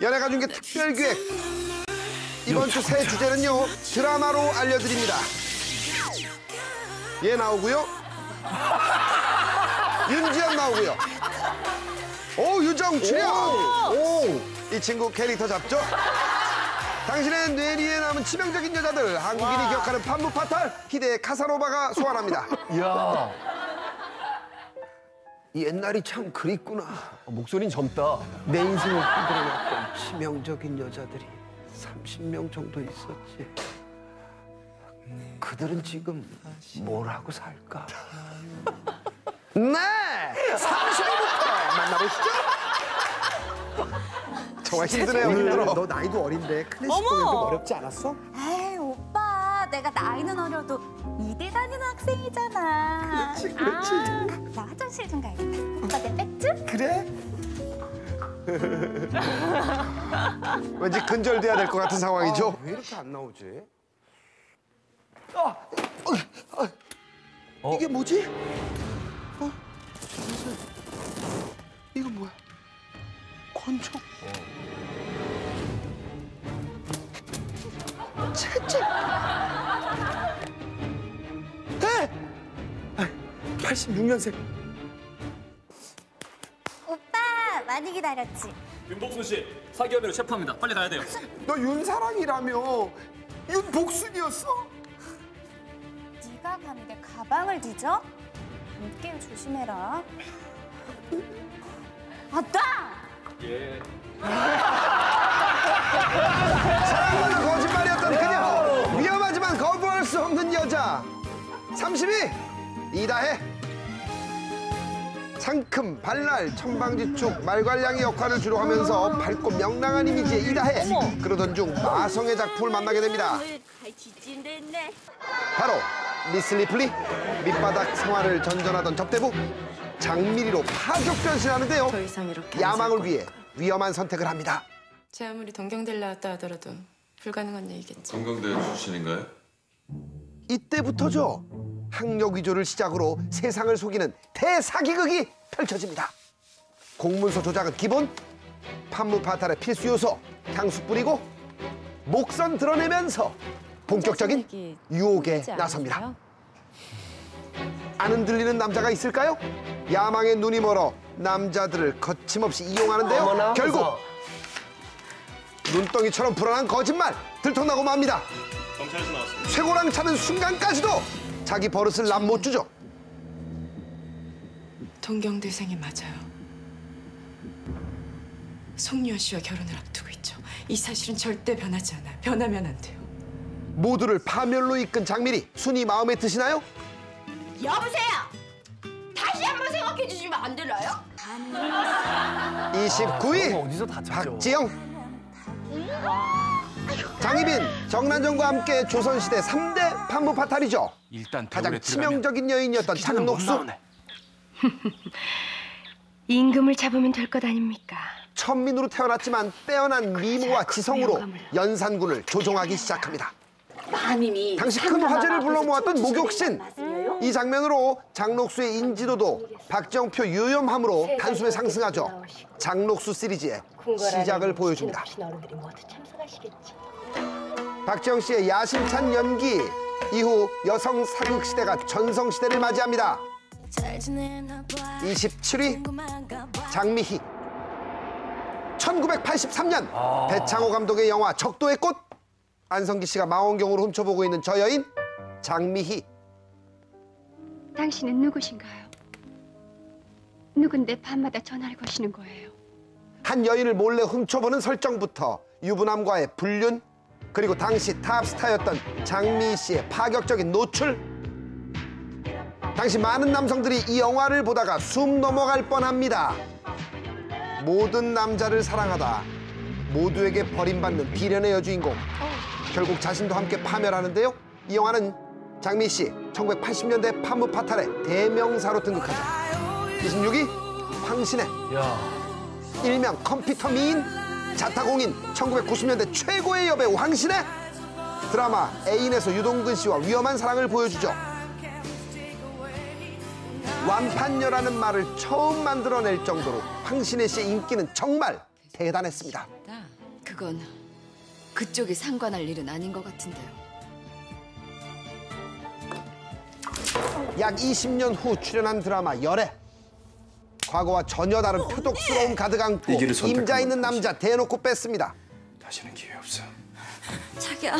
연예가 중계 특별 기획 이번 주 새 주제는요 드라마로 알려드립니다. 얘 나오고요. 윤지연 나오고요. 오 유정 출연. 오이 친구 캐릭터 잡죠? 당신의 뇌리에 남은 치명적인 여자들 한국인이 기억하는 판무 파탈 희대의 카사노바가 소환합니다. 이야. 옛날이 참 그립구나. 어, 목소리는 젊다. 내 인생을 흔들어놨던 치명적인 여자들이 30명 정도 있었지. 그들은 지금 뭘 하고 살까? 네! 30일부터 만나보시죠. 정말 힘드네요, 힘들어. 너 나이도 어린데 클래식 공연 좀 어렵지 않았어? 에이 내가 나이는 어려도 이대 다니는 학생이잖아 그렇지, 그렇지. 아, 나 화장실 좀 가야겠다 오빠 내 백주? 그래? 왠지 근절돼야 될 것 같은 상황이죠? 왜 이렇게 안 나오지? 어? 이게 뭐지? 어? 무슨... 이거 뭐야? 권총? 채찍! 86년생. 오빠 많이 기다렸지? 윤복순 씨 사기 혐의로 체포합니다. 빨리 가야 돼요. 너 윤사랑이라며 윤복순이었어? 네가 감히 내 가방을 뒤져? 함께 조심해라 아따! 사랑은 거짓말이었던 그녀 위험하지만 거부할 수 없는 여자 32 이다혜 상큼, 발랄, 천방지축, 말괄량의 역할을 주로 하면서 밝고 명랑한 이미지의 이다혜 그러던 중 마성의 작품을 만나게 됩니다 바로 미스 리플리 밑바닥 생활을 전전하던 접대부 장미리로 파격 변신하는데요 야망을 살 위해. 위험한 선택을 합니다 제 아무리 동경대를 나왔다 하더라도 불가능한 얘기겠지. 동경대 출신인가요? 이때부터죠. 학력 위조를 시작으로 세상을 속이는 대사기극이 펼쳐집니다. 공문서 조작은 기본, 판무 파탈의 필수 요소, 향수 뿌리고 목선 드러내면서 본격적인 유혹에 나섭니다. 안 흔들리는 남자가 있을까요? 야망의 눈이 멀어 남자들을 거침없이 이용하는데요. 어머나, 결국 무서워. 눈덩이처럼 불안한 거짓말 들통나고 맙니다. 나왔습니다. 쇠고랑 차는 순간까지도 자기 버릇을 남 못 주죠. 동경대생이 맞아요. 송유아 씨와 결혼을 앞두고 있죠. 이 사실은 절대 변하지 않아요. 변하면 안 돼요. 모두를 파멸로 이끈 장미리 순이 마음에 드시나요? 여보세요. 다시 한번 생각해 주시면 안 되나요? 29위 그럼 어디서 다 찾죠? 박지영 장희빈 정난정과 함께 조선시대 3대 판무 파탈이죠. 일단 가장 치명적인 여인이었던 나오네. 임금을 잡으면 될 것 아닙니까? 천민으로 태어났지만 빼어난 미모와 지성으로 연산군을 조종하기 시작합니다. 마님이 당시 큰 화제를 불러 모았던 목욕신 이 장면으로 장록수의 인지도도 박정표 유염함으로 단숨에 상승하죠. 장록수 시리즈의 시작을 보여줍니다. 박지영 씨의 야심찬 연기 이후 여성 사극 시대가 전성 시대를 맞이합니다. 27위 장미희. 1983년 배창호 감독의 영화 적도의 꽃. 안성기 씨가 망원경으로 훔쳐보고 있는 저 여인 장미희 당신은 누구신가요? 누군데 밤마다 전화를 거시는 거예요? 한 여인을 몰래 훔쳐보는 설정부터 유부남과의 불륜 그리고 당시 탑스타였던 장미희 씨의 파격적인 노출 당시 많은 남성들이 이 영화를 보다가 숨 넘어갈 뻔합니다 모든 남자를 사랑하다 모두에게 버림받는 비련의 여주인공 결국 자신도 함께 파멸하는데요 이 영화는 장미희 씨 1980년대 판무 파탈의 대명사로 등극하죠 26위 황신혜 야. 일명 컴퓨터 미인 자타공인 1990년대 최고의 여배우 황신혜 드라마 애인에서 유동근 씨와 위험한 사랑을 보여주죠 완판녀라는 말을 처음 만들어낼 정도로 황신혜 씨의 인기는 정말 대단했습니다. 그건 그쪽이 상관할 일은 아닌 것 같은데요. 약 20년 후 출연한 드라마 열애. 과거와 전혀 다른 표독스러움 가득 안고 임자 있는 건 남자 대놓고 뺐습니다. 다시는 기회 없어. 자기야,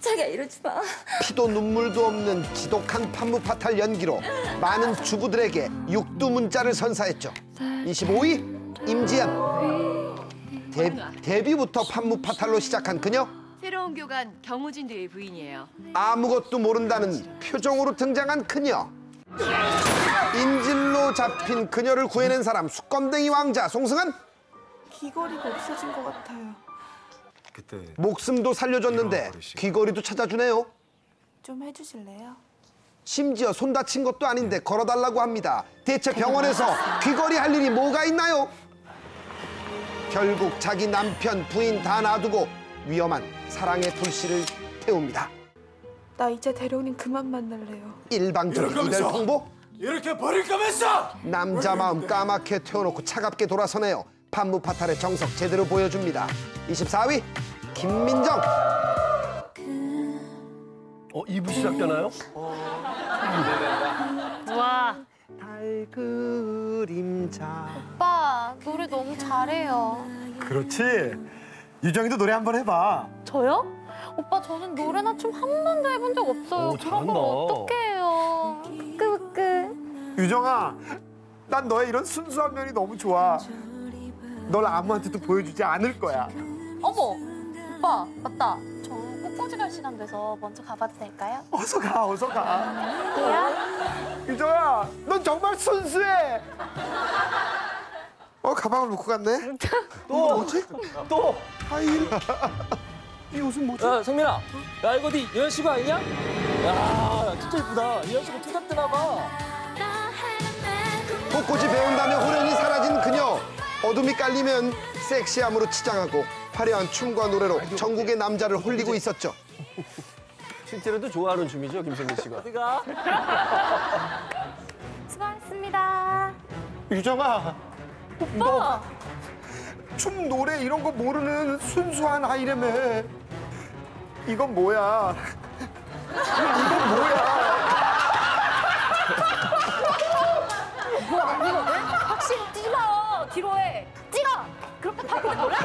자기야 이러지 마. 피도 눈물도 없는 지독한 판무파탈 연기로 많은 주부들에게 육두 문자를 선사했죠. 25위 임지연. 데, 데뷔부터 판무파탈로 시작한 그녀. 새로운 교관 경호진 대의 부인이에요. 아무것도 모른다는 표정으로 등장한 그녀. 인질로 잡힌 그녀를 구해낸 사람 수검댕이 왕자 송승헌. 귀걸이가 없어진 것 같아요. 그때 목숨도 살려줬는데. 귀걸이도 찾아주네요. 좀 해주실래요? 심지어 손 다친 것도 아닌데 걸어달라고 합니다. 대체 병원에서 귀걸이 할 일이 뭐가 있나요? 결국 자기 남편, 부인 다 놔두고 위험한 사랑의 불씨를 태웁니다. 나 이제 대령님 그만 만날래요. 일방적인 이별 통보? 이렇게 버릴 거면서! 남자 마음 까맣게 태워놓고 차갑게 돌아서네요. 판무파탈의 정석 제대로 보여줍니다. 24위 김민정. 어 2부 시작되나요? 달 그림자. 오빠 노래 너무 잘해요. 그렇지. 유정이도 노래 한번 해봐. 저요? 오빠 저는 노래나 춤 한 번도 해본 적 없어요. 오, 그런. 걸 어떻게 해요? 끄끄. 유정아, 난 너의 이런 순수한 면이 너무 좋아. 널 아무한테도 보여주지 않을 거야. 어머 오빠 맞다. 저 꽃꽂이 갈 시간 돼서 먼저 가봐도 될까요? 어서 가, 어서 가. 왜요? 유정아, 넌 정말 순수해. 어, 가방을 놓고 갔네. 또 뭐지? 또. 하이힐. 이 옷은 뭐지? 야 성민아 야 이거 네 예현 씨가 아니냐? 야 진짜 이쁘다 예현 씨가 투잡되나 봐 꽃꽂이 배운다며 호련히 사라진 그녀. 어둠이 깔리면 섹시함으로 치장하고 화려한 춤과 노래로 전국의 남자를 홀리고 있었죠. 실제로도 좋아하는 춤이죠 김성민 씨가. 어디가? 수고하셨습니다. 유정아, 너 춤, 노래 이런 거 모르는 순수한 아이라며. 이건 뭐야? 이건 뭐야? 확실히 찍어 뒤로 해. 찍어. 그렇게 바꾸는 거야?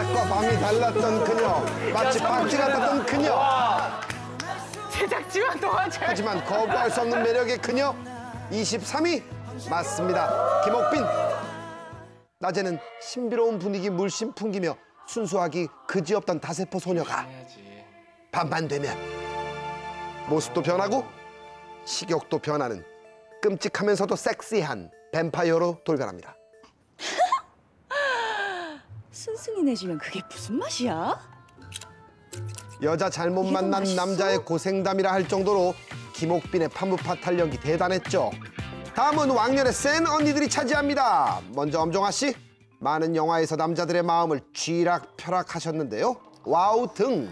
낮과 밤이 달랐던 그녀. 마치 박쥐 같았던 그녀. 제작진만 도와줘. 하지만 거부할 수 없는 매력의 그녀 23위 맞습니다 김옥빈 낮에는 신비로운 분위기 물씬 풍기며 순수하기 그지없던 다세포 소녀가 밤만 되면 모습도 변하고 식욕도 변하는 끔찍하면서도 섹시한 뱀파이어로 돌변합니다 순순히 내주면 그게 무슨 맛이야? 여자 잘못 만난 남자의 고생담이라 할 정도로 김옥빈의 판무파탈 연기 대단했죠. 다음은 왕년의 센 언니들이 차지합니다. 먼저 엄정화 씨. 많은 영화에서 남자들의 마음을 쥐락펴락하셨는데요. wow 등.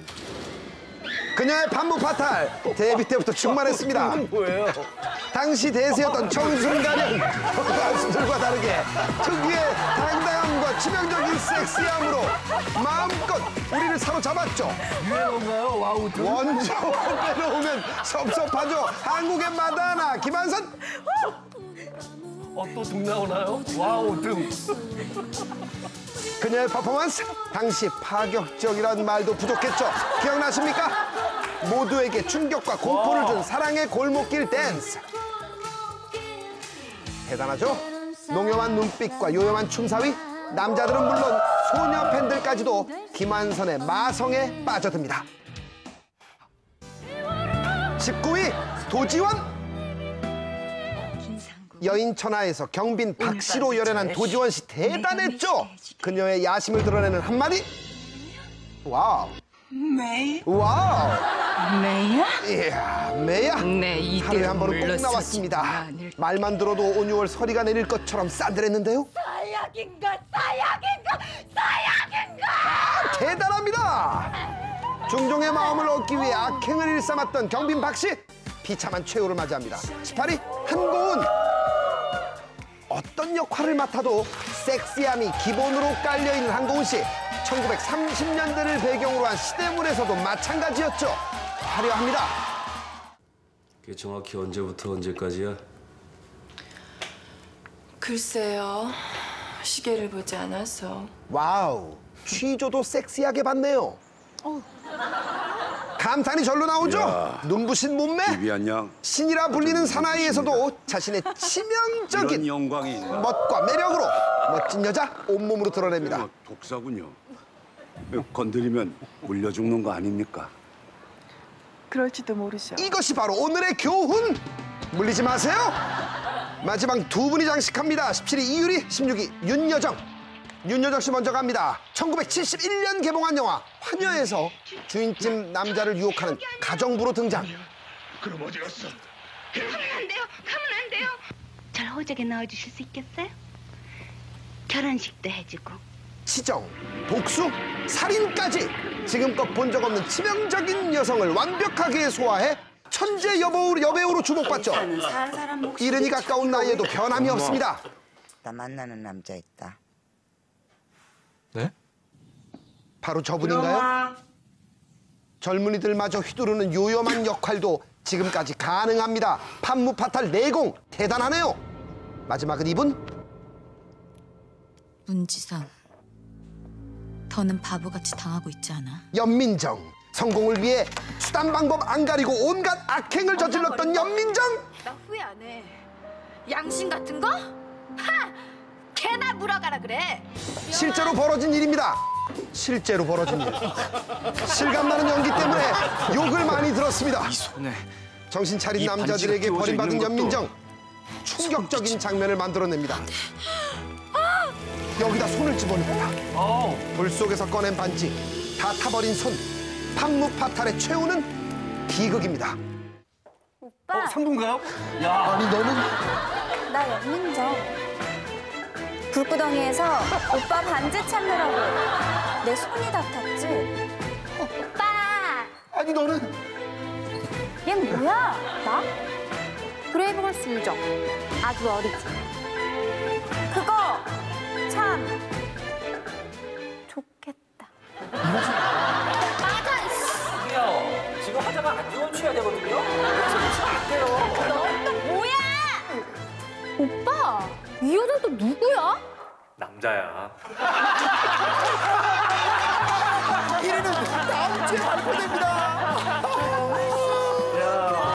그녀의 femme fatale 데뷔 때부터 충만했습니다. 뭐예요? 당시 대세였던 청순가련 가수들과 다르게 특유의 당당함과 치명적인 섹시함으로 마음껏 우리를 사로잡았죠. 유행어인가요? wow 등. 원조 빼놓으면 섭섭하죠. 한국의 마돈나 김완선. 어또 등 나오나요? wow 등. 그녀의 퍼포먼스 당시 파격적이란 말도 부족했죠. 기억나십니까? 모두에게 충격과 공포를 준 사랑의 골목길 댄스. 대단하죠? 농염한 눈빛과 요염한 춤사위 남자들은 물론 소녀 팬들까지도 김완선의 마성에 빠져듭니다. 19위 도지원 여인 천하에서 경빈 박씨로 열연한 도지원 씨 대단했죠. 그녀의 야심을 드러내는 한마디. 와우. 와우. 매야? 이야, 매야. 네, 이대로 하루에 한 번은 꼭 물러서지 나왔습니다. 않을 말만 들어도 온유월 서리가 내릴 것처럼 싸늘했는데요. 사약인가 사약인가 사약인가 대단합니다. 중종의 마음을 얻기 위해 악행을 일삼았던 경빈 박씨 비참한 최후를 맞이합니다. 18위 한고은 어떤 역할을 맡아도 섹시함이 기본으로 깔려 있는 한고은 씨 1930년대를 배경으로 한 시대물에서도 마찬가지였죠. 화려합니다. 그게 정확히 언제부터 언제까지야? 글쎄요. 시계를 보지 않아서. wow 취조도 섹시하게 봤네요. 감탄이 절로 나오죠. 눈부신 몸매 양 신이라 불리는 사나이에서도 자신의 치명적인? 멋과 매력으로 멋진 여자 온몸으로 드러냅니다. 뭐 독사군요. 건드리면 물려 죽는 거 아닙니까? 그럴지도 모르죠. 이것이 바로 오늘의 교훈! 물리지 마세요! 마지막 두 분이 장식합니다. 17위 이유리, 16위 윤여정. 윤여정 씨 먼저 갑니다. 1971년 개봉한 영화 화녀에서 주인집 남자를 유혹하는 가정부로 등장. 가면 안 돼요. 가면 안 돼요. 절 호적에 넣어주실 수 있겠어요? 결혼식도 해주고. 치정, 복수, 살인까지 지금껏 본 적 없는 치명적인 여성을 완벽하게 소화해 천재 여배우, 여배우로 주목받죠. 이른이 가까운 나이에도 변함이 없습니다. 나 만나는 남자 있다. 바로 저분인가요? 젊은이들마저 휘두르는 요염한 역할도 지금까지 가능합니다. 판무파탈 내공 대단하네요. 마지막은 이분 문지성, 더는 바보같이 당하고 있지 않아? 연민정. 성공을 위해 수단 방법 안 가리고 온갖 악행을 저질렀던 연민정. 나 후회 안 해. 양심 같은 거? 하! 개나 물어가라 그래. 실제로 벌어진 일입니다. 실제로 벌어진 일. 실감나는 연기 때문에 욕을 많이 들었습니다. 손에 정신 차린 이 남자들에게 반지가 끼워져 버림받은 있는 것도 연민정. 충격적인 장면을 만들어냅니다. 여기다 손을 집어넣습니다. 불 속에서 꺼낸 반지, 다 타버린 손. femme fatale의 최후는 비극입니다. 오빠, 상부인가요? 야. 아니 너는 나 연민정. 불구덩이에서 오빠 반지 찾느라고 내 손이 다 탔지? 오빠! 아니 너는 얘 뭐야? 나? 브레이브걸스 유정. 아주 어리지.